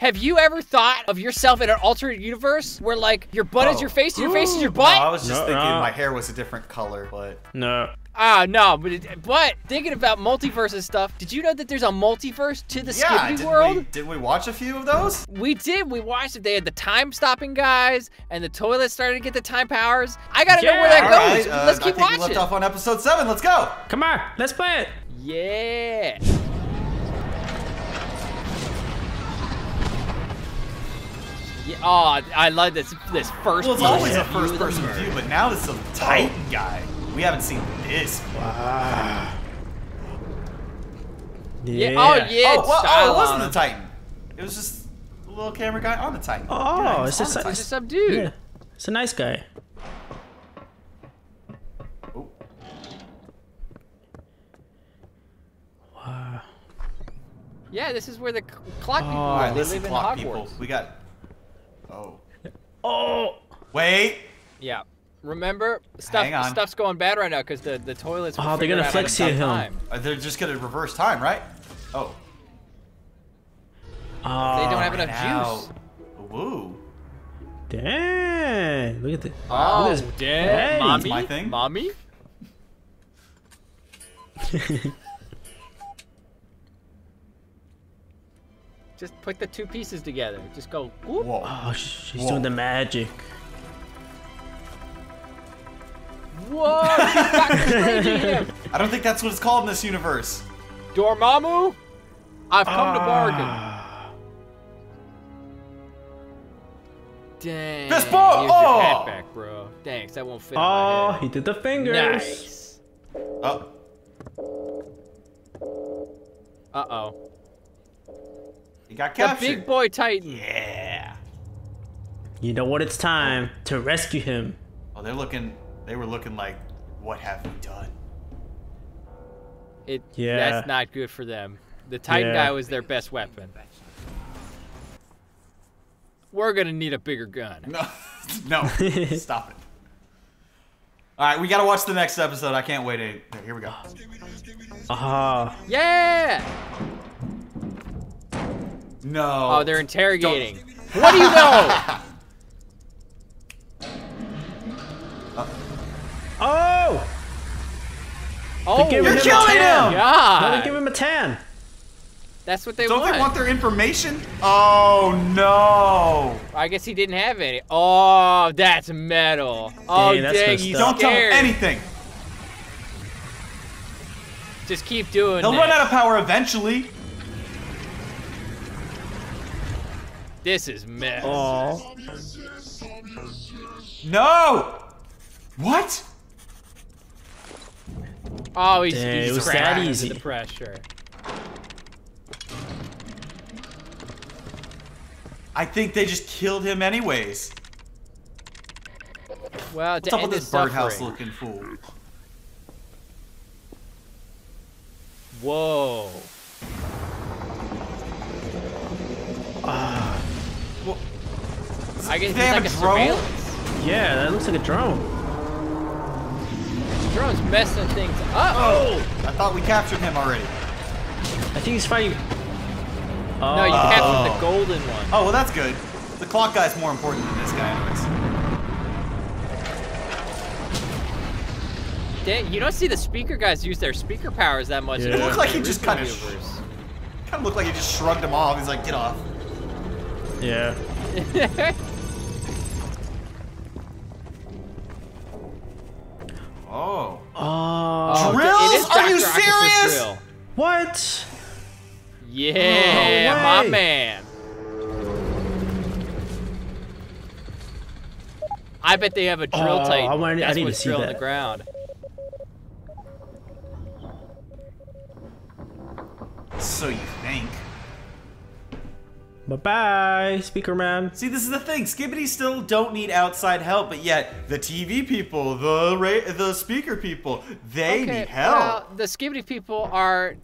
Have you ever thought of yourself in an alternate universe where like your butt is Oh. your face and your face is your butt? No, I was just No, thinking no. my hair was a different color, but No. Ah, no, but it, but thinking about multiverse and stuff, did you know that there's a multiverse to the yeah, Skibidi didn't world? we, didn't we watch a few of those? We did. We watched it. They had the time stopping guys, and the toilet started to get the time powers. I gotta know where that All goes. right, uh, Let's I keep think we left watching. off on episode seven. Let's go. Come on, let's play it. Yeah. Oh, I love this this first. Well, it's person always a view of the first-person view, but now this is a Titan guy. We haven't seen this. Wow. Yeah. Oh yeah. oh, well, oh, it wasn't on the. Titan. It was just a little camera guy on the Titan. Oh, Yeah, it's he's just on the He's it's- just some dude. Yeah. It's a nice guy. Oh, Wow. Yeah, this is where the clock people Oh. are. They listen, live in clock Hogwarts. people. We got. Oh, Oh. wait. Yeah. Remember, stuff Hang on. stuff's going bad right now because the the toilets. were Oh, they're gonna out you, to him. time. Uh, they're just gonna reverse time, right? Oh. Oh. They don't have enough Now. juice. Woo. Dang. Look at this. Oh, Look at this. damn, Hey. mommy, my thing. mommy. Just put the two pieces together. Just go. Whoop. Whoa. Oh, she's Whoa. doing the magic. Whoa! Doctor Strange in him. I don't think that's what it's called in this universe. Dormammu, I've come to bargain. Ah. Dang. Fist bump! Here's your Oh! hat back, bro. Thanks, that won't fit in Oh, my he did the fingers. Nice. Oh. Uh oh. He got The big boy Titan. Yeah. You know what? It's time to rescue him. Oh, they're looking. They were looking like, what have we done? It. Yeah. That's not good for them. The Titan Yeah. guy was their best weapon. We're gonna need a bigger gun. No, no, stop it. All right, we gotta watch the next episode. I can't wait. To, here we go. Ah. Yeah. No. Oh, they're interrogating. What do you know? Uh. Oh! Oh, giving You're killing him! Now they give him a tan. That's what they want. Don't they want their information? Oh no! I guess he didn't have any. Oh, that's metal. Oh, Dang, he's. Don't tell them anything. Just keep doing it. They'll it. run out of power eventually. This is mess. Oh. No. What? Oh, he's, Dang, he's it was that under easy. the pressure. I think they just killed him anyways. Well, to What's up end with this birdhouse looking fool? Whoa. Well, I guess They it's have like a a drone? Yeah, that looks like a drone. The drone's messing things up. oh, I thought we captured him already. I think he's fighting. Oh. No, you oh. captured Oh. the golden one. Oh, well, that's good. The clock guy's more important than this guy, anyways. Dang, you don't see the speaker guys use their speaker powers that much. Yeah. It looked like he just kinda. Kind of looked like he just shrugged him off. He's like, get off. Yeah. serious? Drill. What? Yeah, oh, No my man. I bet they have a drill Oh, titan. I wanted- I That's need to what's see drilling that. the ground. So you think? Bye bye, speaker man. See, this is the thing. Skibidi still don't need outside help, but yet the TV people, the ra- the speaker people, they okay, need help. well, the Skibidi people are.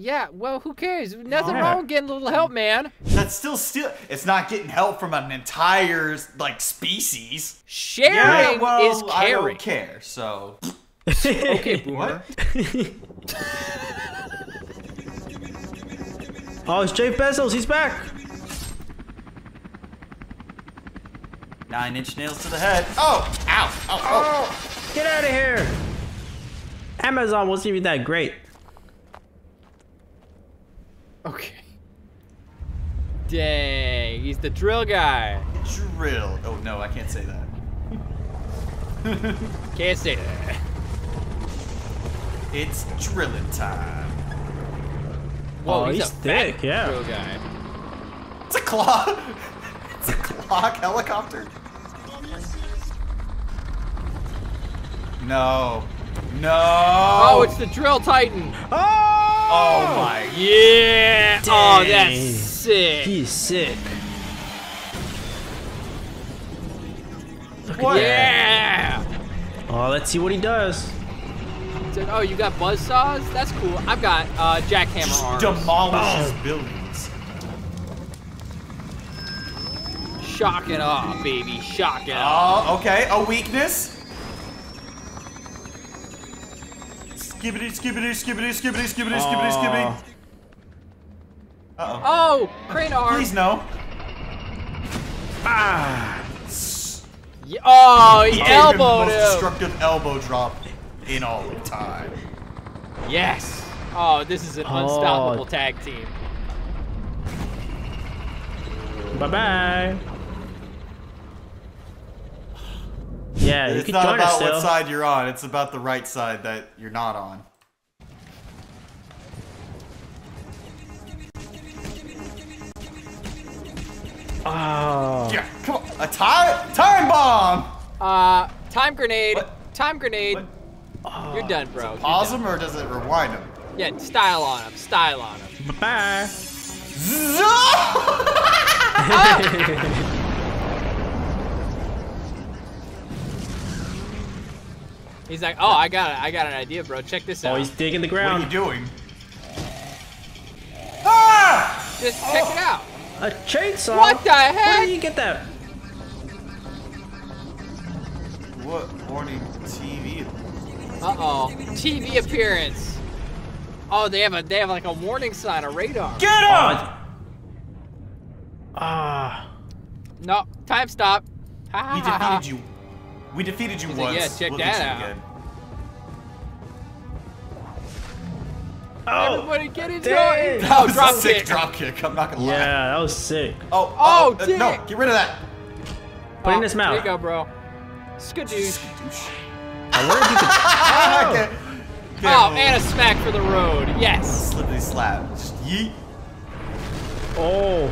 Yeah, well, who cares? Nothing Yeah. wrong with getting a little help, man. That's still still. It's not getting help from an entire like species. Sharing yeah, well, is I caring. don't care. So Okay, boomer. what? Oh, it's Jeff Bezos. He's back. Oh, Oh, oh, Nine inch nails to the head. Oh! Ow! Oh! Oh! oh get out of here! Amazon wasn't even that great. Okay. Dang, he's the drill guy. Drill. Oh no, I can't say that. Can't say that. It's drilling time. Whoa, Oh, he's, he's a thick, yeah. drill guy. It's a clock. it's a clock helicopter. No. No. Oh, it's the drill titan. Oh! Oh my. Yeah. Oh, that's sick. He's sick. Look What? at. Yeah. Oh, let's see what he does. Said, oh, you got buzz saws? That's cool. I've got uh, jackhammer Just arms. demolishes Boom. buildings. Shock it off, baby. Shock it off. Oh, okay. A weakness. Skibidi, skibidi, skibidi, skibidi, skibidi, skibidi, skibidi. Uh oh. Oh, crane arm. Please no. Ah! Yeah, Oh, he He gave him the most him. destructive elbow drop in all of time. Yes. Oh, this is an Oh. unstoppable tag team. Bye bye. Yeah, you It's can not join us about what still. side you're on. It's about the right side that you're not on. Oh. Yeah, come on. A time time bomb. Uh, time grenade. What? Time grenade. What? You're done, bro. You're Pause done. him or does it rewind him? Yeah, style on him. Style on him. Bye bye. He's like, oh, I got it. I got an idea, bro. Check this out. Oh, he's digging the ground. What are you doing? Ah! Just check it out. A chainsaw? What the heck? Where did you get that? What morning TV? Uh oh. TV appearance. Oh, they have a they have like a warning sign, a radar. Get Oh, him! it's- Ah. No, time stop. Ha ha We ha ha. defeated you. We defeated you He's like, once. "Yeah, check we'll that get you out." again. Oh. Everybody get it, dang. Joey. That Oh, was drop a sick kick. drop kick. I'm not gonna lie. Yeah, that was sick. Oh, Oh, uh, no, get rid of that. Put it in Oh, his There you mouth. go, bro. Skadoosh. I wonder if you could. Ah, okay. Oh, and a smack for the road. Yes. Slippity slap. Just yeet. Oh.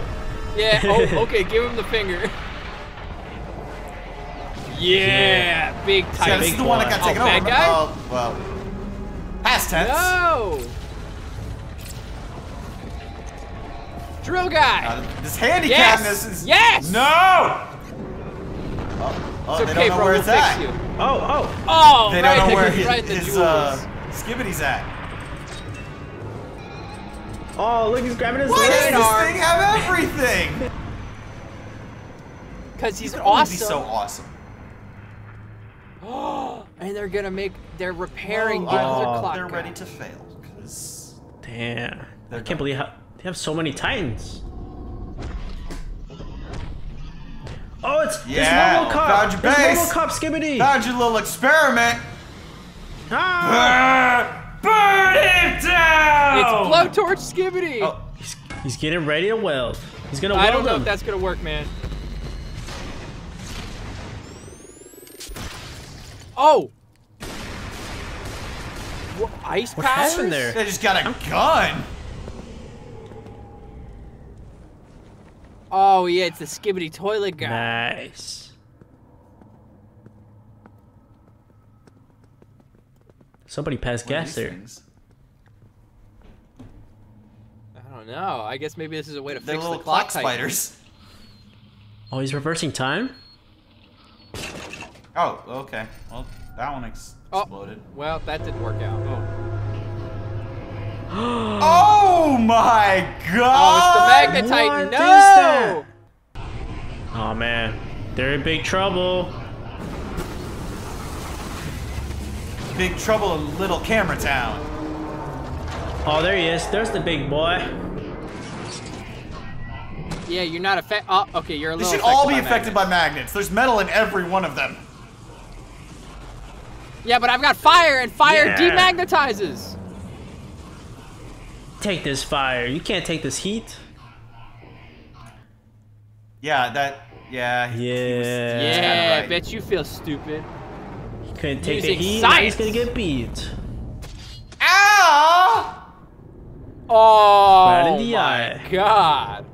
Yeah. Oh, okay. Give him the finger. Yeah. Big Yeah, tight. this is big the one that boy. got Oh, taken bad over. guy? Oh, well. Past tense. No. Drill guy. Uh, this handicapness Yes! is. Yes! No! Oh, oh it's they okay, don't know bro. where We'll fix at. you. Oh, oh. Oh, They right, don't know where right his, the his uh, skibidi's at. Oh, look, he's grabbing his Why does this thing have everything? Cause he's It would only awesome. be so awesome. and they're gonna make. They're repairing Well, the other Oh. clock. they're guy. ready to fail. Because Damn. I can't done. believe how they have so many titans. Oh, it's Yeah, it's RoboCop. found your It's base. RoboCop Skibidi. found your little experiment. Ah! Burn, burn it down! It's blowtorch skibidi. Oh, He's, he's getting ready to weld. He's gonna weld I don't know him. if that's gonna work, man. Oh. What, ice What powers? happened there? they just got a gun. Oh yeah, it's the skibidi toilet guy. Nice. Somebody passed What gas there. things? I don't know. I guess maybe this is a way to They're fix little the clock clock titan. spiders. Oh, he's reversing time? Oh, okay. Well, that one ex- Oh. exploded. Well, that didn't work out. Oh, oh my god! Oh, it's the Magna Titan. What No! Oh man, they're in big trouble. Big trouble in Little Camera Town. Oh, there he is. There's the big boy. Yeah, you're not affected. Oh, okay, you're a They little. should all be affected affected by magnets. There's metal in every one of them. Yeah, but I've got fire, and fire Yeah. demagnetizes. Take this fire. You can't take this heat. Yeah, that. Yeah. he- he was- Yeah. Yeah, right. bet you feel stupid. He couldn't take the Using heat. Now he's gonna get beat. Ow! Oh Right in the my eye. god.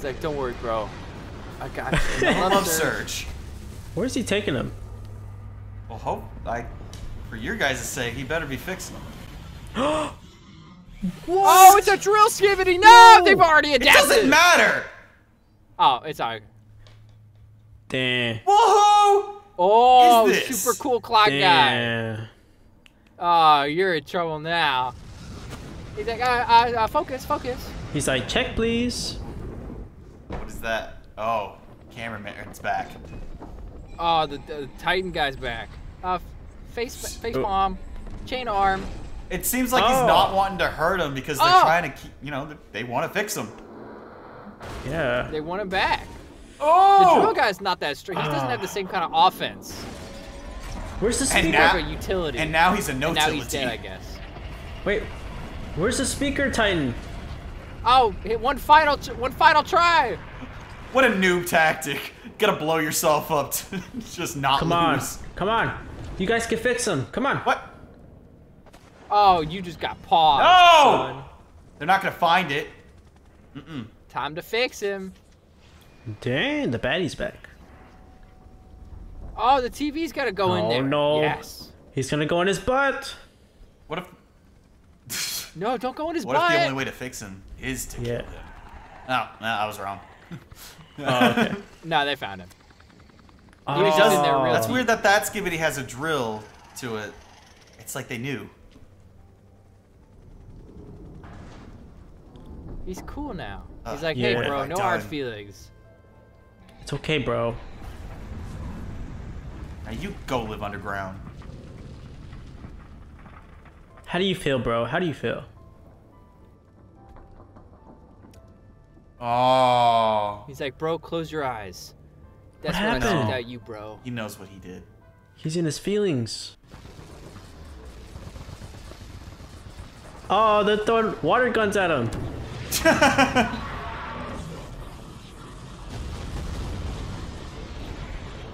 He's like, don't worry, bro. I got you. I love Sir. Surge. Where's he taking him? Well, hope I, for your guys' sake, he better be fixing them. Oh, it's a drill skibidi. No, they've already adapted. It doesn't matter. Oh, it's alright. Damn. Woohoo! Oh, Is this? super cool clock guy. Damn. Oh, you're in trouble now. He's like, uh, uh, uh, focus, focus. He's like, check please. What is that? Oh, cameraman, it's back. Oh, the, the Titan guy's back. Uh, face, face Oh. palm, chain arm. It seems like he's Oh. not wanting to hurt him because they're Oh. trying to keep, you know, they want to fix him. Yeah. They want him back. Oh! The Oh! drill guy's not that strong. He doesn't have the same kind of offense. Where's the And speaker? now- Like utility. And now he's a no-no now he's dead, I guess. Wait. Where's the speaker, Titan? Oh, hit one final, tr- one final try. What a noob tactic. Gotta blow yourself up to just not Come on. Come on. You guys can fix him. Come on. What? Oh, you just got paused. No! son. They're not gonna find it. Mm-mm. Time to fix him. Dang, the baddie's back. Oh, the TV's gotta go in oh, there. Oh, no. Yes. He's gonna go in his butt. What if? No, don't go in his What butt. if the only way to fix him is to Yeah. kill him? Oh, no, I was wrong. Oh, okay. No, they found him. oh, was just in there real That's deep. weird that that skibidi has a drill to it. It's like they knew. He's cool now. He's Uh, like, hey, yeah. bro, no I hard feelings. It's okay, bro. Now you go live underground. How do you feel, bro? How do you feel? Oh, He's like, bro, close your eyes. That's What what, I happened? said out you, bro. he knows what he did. He's in his feelings. Oh, they're throwing water guns at him.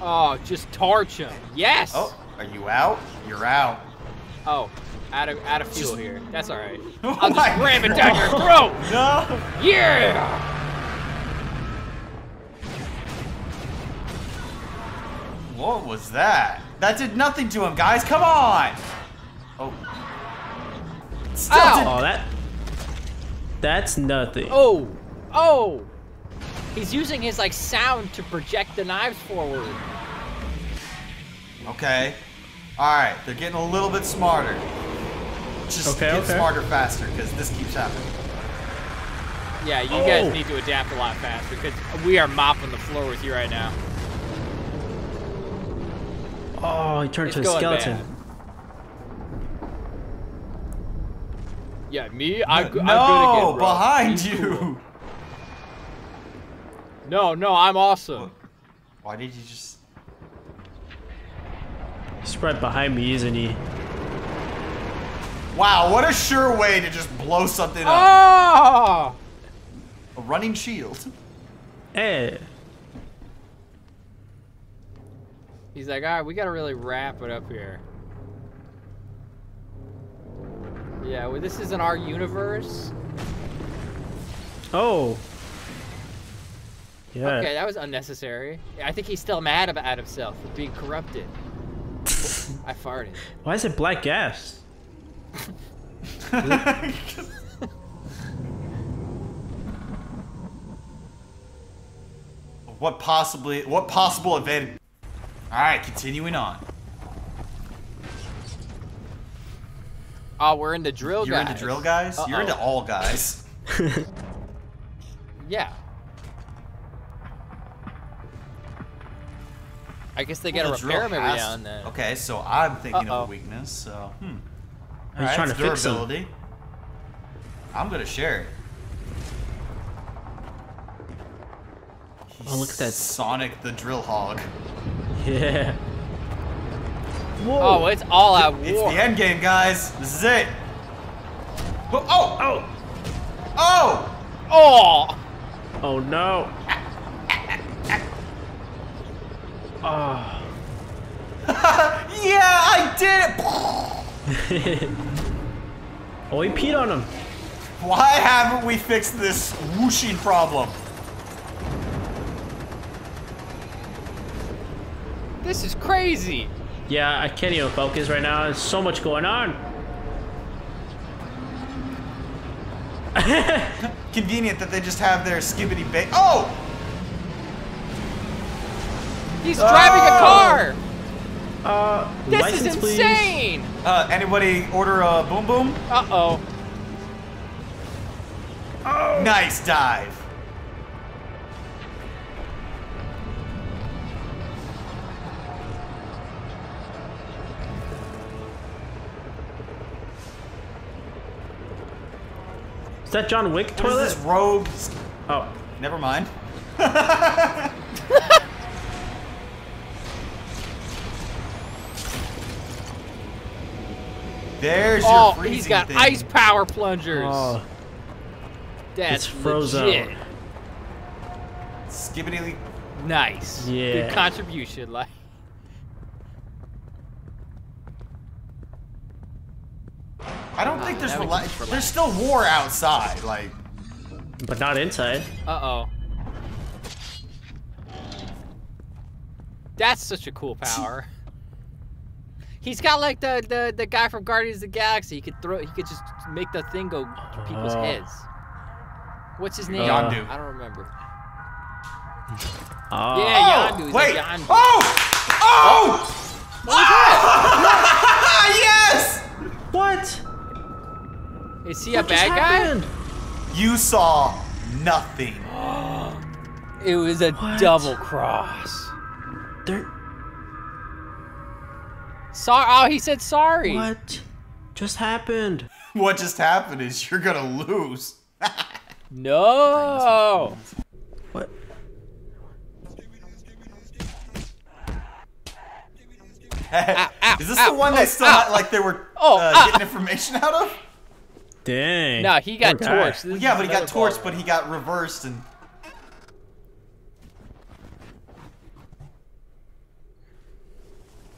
Oh, just torch him. Yes. Oh, are you out? You're out. Oh, out of out of fuel Just- here. That's all right. Oh I'll just oh my ram it down your throat. No. Yeah. What was that? That did nothing to him, guys. Come on. Oh. Still Ow. Oh, that. That's nothing. Oh, oh. He's using his like sound to project the knives forward. Okay. All right, they're getting a little bit smarter. Just Okay, get okay. smarter faster, because this keeps happening. Yeah, you Oh. guys need to adapt a lot faster because we are mopping the floor with you right now. Oh, he turned It's to a skeleton. bad. Yeah, me, I'm, go- I'm no, good again, bro. behind He's you. cool. No, no, I'm awesome. Why did you just? He's right behind me, isn't he? Wow, what a sure way to just blow something up. Oh! A running shield. Hey. He's like, all right, we gotta really wrap it up here. Yeah, well, this isn't our universe. Oh. Yeah. Okay, that was unnecessary. I think he's still mad about himself for being corrupted. I farted. Why is it black gas? what possibly? What possible advantage? All right, continuing on. Oh, we're into drill You're guys. into drill guys. You're Uh-oh. into all guys. Yeah. I guess they Well, gotta the repair drill them every now and then. Okay, so I'm thinking Uh-oh. of a weakness. So hmm. He's Alright, trying to it's fix them. I'm gonna share it. Oh, look at that. Sonic the Drill Hog. Yeah. Oh, Whoa. Oh, it's all out war. It's the end game, guys. This is it. Oh! Oh! oh. oh! Oh! Oh no. Oh. yeah, I did it! Oh, he peed on him. Why haven't we fixed this whooshing problem? This is crazy. Yeah, I can't even focus right now. There's so much going on. Convenient that they just have their skibidi ba- Oh! He's driving a Oh! car. Uh, This license, is please. insane. Uh, anybody order a boom boom? Uh-oh. oh. Nice dive. Is that John Wick What toilet? is this rogue? Oh. Never mind. There's your Oh, freezing he's got thing. ice power plungers. Oh. That's it's frozen. legit. Skibidi. Nice. Yeah. Good contribution. Like. I don't think there's now rela- relax. there's still war outside. Like But not inside. Uh oh. That's such a cool power. He's got like the, the the guy from Guardians of the Galaxy. He could throw. He could just make the thing go to people's Oh. heads. What's his name? Yondu. I don't remember. Oh. Yeah, oh, Yondu. He's wait. like Yondu. Oh! Oh! yes! What? Is he a What just bad guy? You saw nothing. It was a What? double cross. There. Sorry. Oh, he said sorry. What just happened? What just happened is you're gonna lose. No. What? ow, is this ow, the one oh, they still ow. had, like they were Oh, uh, ah. getting information out of? Dang. No, he got Poor torched. Well, yeah, but he got torched, but he got reversed and.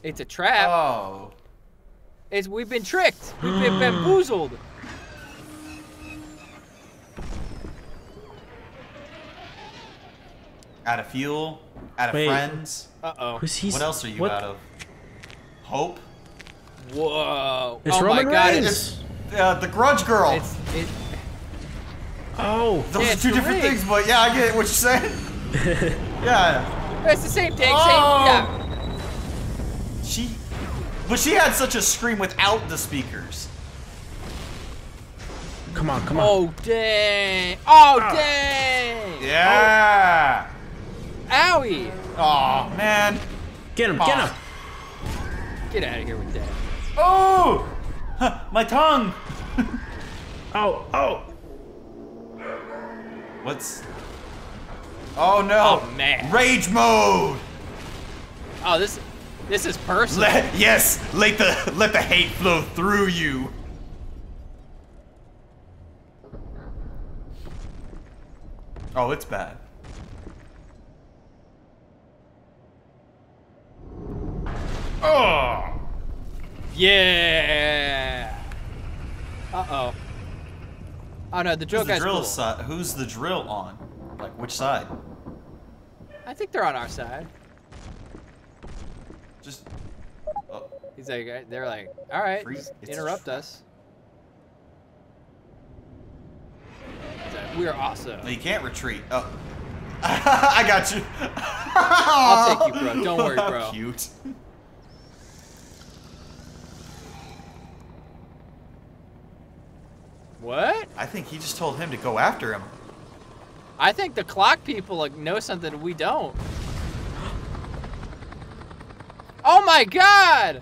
It's a trap. Oh. It's we've been tricked. We've been bamboozled. Out of fuel, out of Wait. friends. Uh oh. What else are you what? out of? Hope? Whoa. It's oh Roman my God. Reigns. It's, It's uh, the Grudge Girl. it's it, Oh. Those yeah, are two different ring. things, but yeah, I get what you're saying. yeah. it's the same thing. Oh. Same. Yeah. She. But she had such a scream without the speakers. Come on, come on. Oh dang. Oh Ah. dang. Yeah. Owie. Oh, man. Get him, get him. Get out of here with that. Oh! Huh, my tongue. Oh, oh. What's. Oh no! Oh, man. Rage mode. Oh, this this is personal. Let, yes, let the let the hate flow through you. Oh, it's bad. Oh! Yeah. Uh oh. Oh no, the drill Who's the guy's drill cool. side? Who's the drill on? Like which side? I think they're on our side. Just. Oh, He's like, uh, they're like, all right, interrupt us. Like, We're awesome. no, you can't retreat. Oh. I got you. I'll take you, bro. Don't worry, How bro. Cute. What? I think he just told him to go after him. I think the clock people like know something we don't. Oh my god!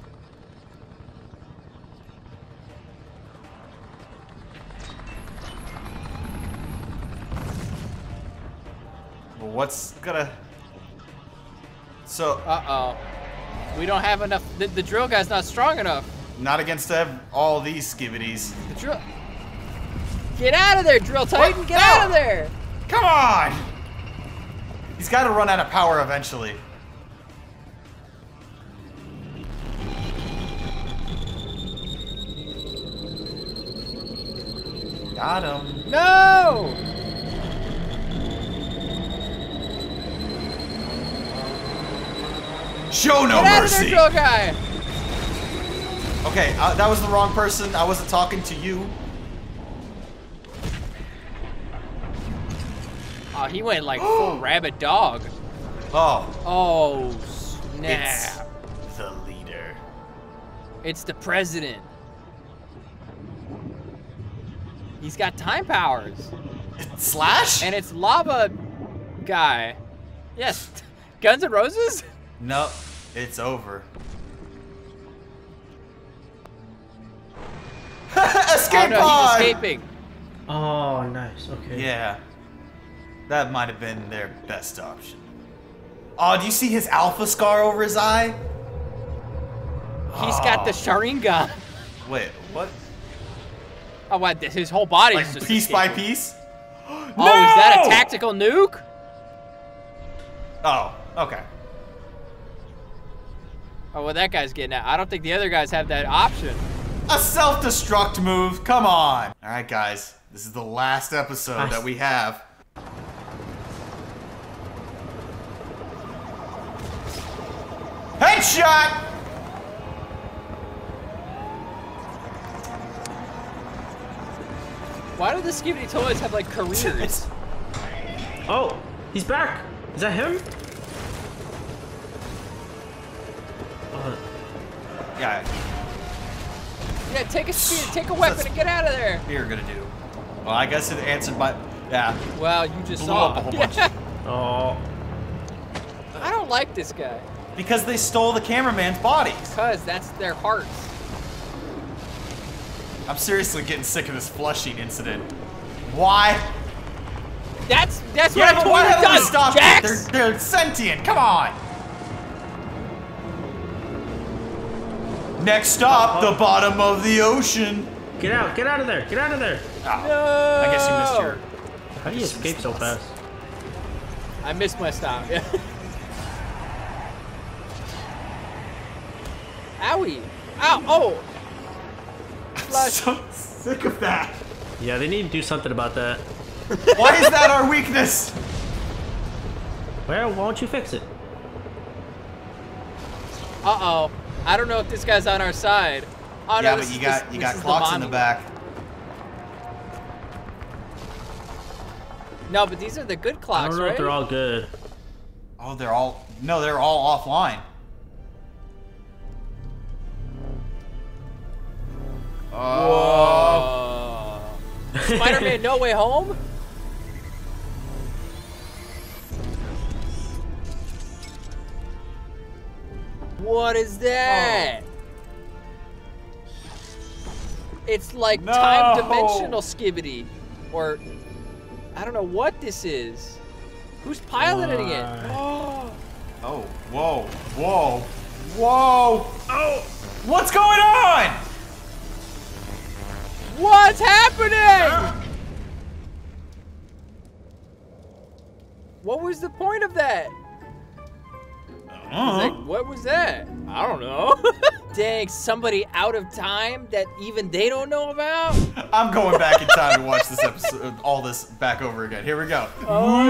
Well, what's gonna? So Uh-oh. We don't have enough. The, the drill guy's not strong enough. not against all these skibidis. The drill. Get out of there, Drill Titan! What? Get No! out of there! Come on! He's got to run out of power eventually. Got him. No! Show no Get out of there. Drill guy! Okay, uh, that was the wrong person. I wasn't talking to you. Oh, he went like full rabid dog. Oh, Oh, it's snap. the leader. It's the president. He's got time powers. Slash? And it's lava guy. Yes. Guns and Roses? no, it's over. Escape oh no, pod! he's escaping. Oh, nice. Okay. Yeah. That might have been their best option. Oh, do you see his alpha scar over his eye? He's got the Sharingan. Wait, what? Oh, what? His whole body Like just piece by piece? Oh, is that a tactical nuke? Oh, okay. Oh, well, that guy's getting out. I don't think the other guys have that option. A self-destruct move. Come on. All right, guys. This is the last episode that we have. Headshot! Why do the Skibidi Toys have like careers? Oh, he's back. Is that him? Oh, Yeah, yeah, take a spear, take a weapon, and get out of there. you're gonna do. Well, I guess it answered my. Yeah. Well, you just Blew saw. up a whole Yeah. bunch. oh. I don't like this guy Because they stole the cameraman's body. because that's their hearts. I'm seriously getting sick of this flushing incident. Why? That's that's Yeah, what I but told why you haven't we to stopped do, it? Jax. They're, they're sentient. Come on. Next stop, the uh-huh. bottom of the ocean. Get out. Get out of there. Get out of there. Oh, No. I guess you missed your. How do you escape so fast? I missed my stop. Yeah. Owie. Ow. Oh. I'm so sick of that. Yeah, they need to do something about that. Why is that our weakness? Well, why don't you fix it? Uh oh. I don't know if this guy's on our side. Oh, yeah, this but is- you got this- you this got is clocks in the back. No, but these are the good I clocks, don't know right? if they're all good. Oh, they're all no, they're all offline. Oh, Whoa. Spider-Man No Way Home? What is that? Oh. It's like No. time dimensional skibidi. Or I don't know what this is. Who's piloting it? Why? oh, whoa, whoa, whoa! Oh, what's going on? What's happening? What was the point of that? Like, what was that? I don't know. Dang, somebody out of time that even they don't know about? I'm going back in time to watch this episode, uh, all this back over again. Here we go. Oh,